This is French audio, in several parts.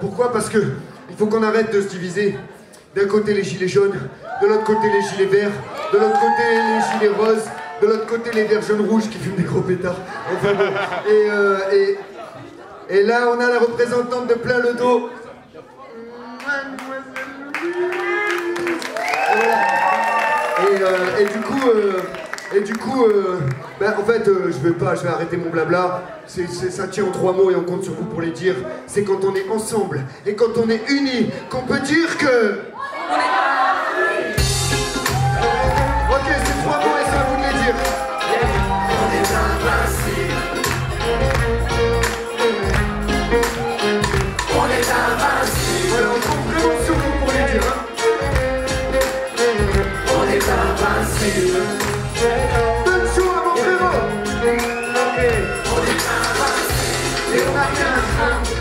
Pourquoi? Parce que il faut qu'on arrête de se diviser. D'un côté les gilets jaunes, de l'autre côté les gilets verts, de l'autre côté les gilets roses, de l'autre côté les verts jaunes rouges qui fument des gros pétards. Euh, et, là on a la représentante de plein le dos. Et, euh, du coup, euh, et du coup, euh, ben, en fait, euh, je vais pas, je vais arrêter mon blabla. C'est, ça tient en trois mots et on compte sur vous pour les dire. C'est quand on est ensemble et quand on est unis qu'on peut dire que.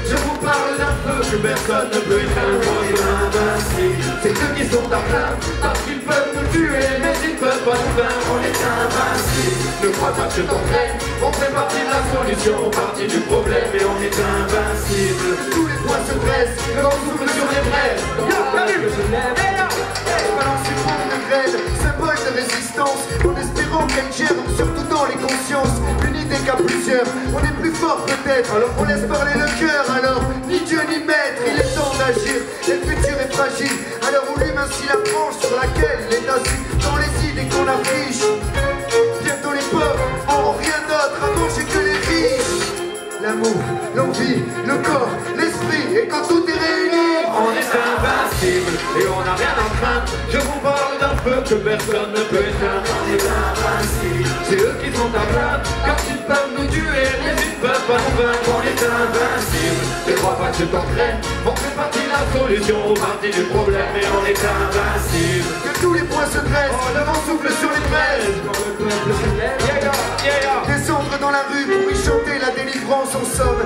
Je vous parle d'un feu que personne ne peut éteindre. On est invincible, c'est eux qui sont à plaindre, parce qu'ils peuvent nous tuer, mais ils peuvent pas nous vaincre. On est invincible, ne crois pas que je t'entraîne, on fait partie de la solution, partie du problème, et on est invincible. Tous les points se dressent, le vent souffle sur les braises. Yo, salut Je lève et là, Je balance une bombe de graines, symbole de résistance, en espérant qu'elle germe surtout dans les consciences. Une idée qu'à plusieurs, on est peut-être, alors on laisse parler le cœur. Alors, ni Dieu ni maître, il est temps d'agir. Le futur est fragile, alors on lui ainsi la branche sur laquelle il est. Dans les idées qu'on affiche, bientôt les pauvres auront rien d'autre à manger que les riches. L'amour, l'envie, le corps, l'esprit, et quand tout est réuni, on est invincible, et on n'a rien à craindre. Je vous parle feu que personne ne peut. On invincible, c'est eux qui sont à plaindre, car ils peuvent nous tuer, mais ils ne peuvent pas nous vaincre. On est invincible, ne crois pas que je t'entraîne, on fait partie de la solution, partie du problème, et on est invincible. que tous les points se dressent, le vent souffle sur les braises. Quand le peuple se lève, yeah, yeah. Descendre dans la rue pour y chanter la délivrance en somme,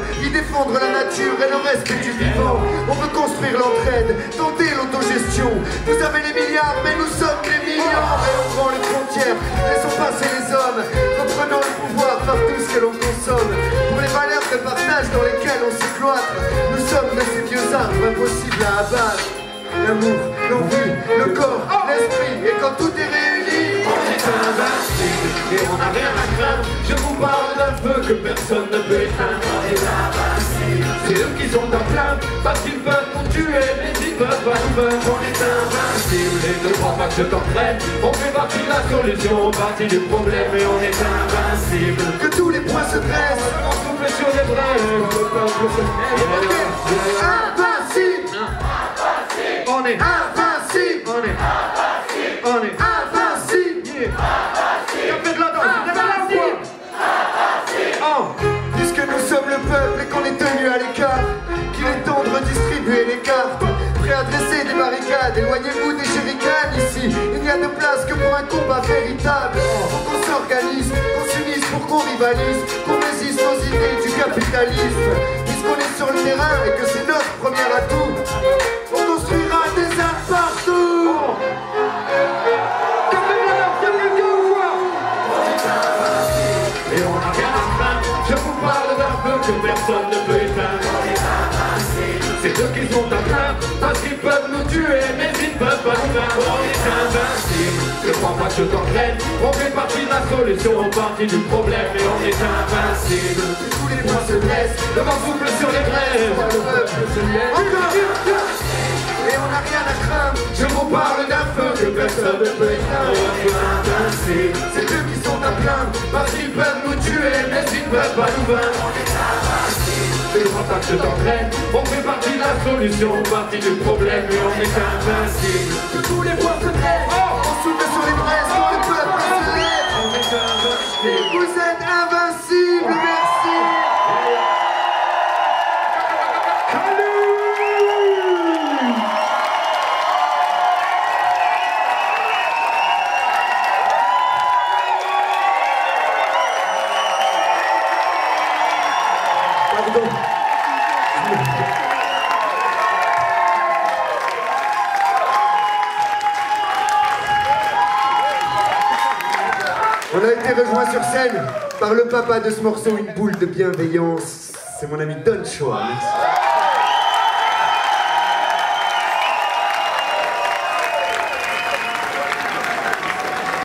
la nature et le respect du vivant. On veut construire l'entraide, tenter l'autogestion. Vous avez les milliards, mais nous sommes les millions. Et on prend les frontières, laissons passer les hommes. Reprenons le pouvoir par tout ce que l'on consomme. Pour les valeurs de partage dans lesquelles on se cloître, nous sommes de ces vieux arbres impossibles à abattre. L'amour, l'envie, le corps, l'esprit, et quand tout est réuni, On est invincible et on n'a rien à craindre. Je vous parle d'un feu que personne ne peut éteindre. On est invincible. C'est eux qui sont à plaindre parce qu'ils peuvent nous tuer, mais ils peuvent pas nous vaincre. On est invincible et ne crois pas que je t'entraîne. On fait partie de la solution, partie du problème et on est invincible. que tous les points se dressent. On souffle sur les quand le peuple se. Invincible On est Invincible on est on est Invincible de la danse, lève la. Oh, Puisque nous sommes le peuple et qu'on est tenu à l'écart un combat véritable. Qu'on s'organise, qu'on s'unisse pour qu'on rivalise Qu'on résiste aux idées du capitalisme. Puisqu'on est sur le terrain et que c'est notre premier atout On construira des arts partout. Et on n'a rien à craindre, je vous parle d'un feu que personne ne peut éteindre. C'est eux qui sont à plaindre, parce qu'ils peuvent nous tuer, mais ils ne peuvent pas nous vaincre. On je que je t'entraîne. On fait partie de la solution, partie du problème, et on est invincible. Tous les points se dressent Le vent souffle sur les braises. Le peuple se lève Encore Et on n'a rien à craindre Je vous parle d'un feu que personne ne peut éteindre. On est invincible. C'est eux qui sont à plaindre Parce qu'ils peuvent nous tuer, mais ils ne peuvent pas nous vaincre. On est invincible. Je crois pas que je t'entraîne. On fait partie de la solution, partie du problème, et on est invincible. On a été rejoint sur scène par le papa de ce morceau, une boule de bienveillance. C'est mon ami Don Choa.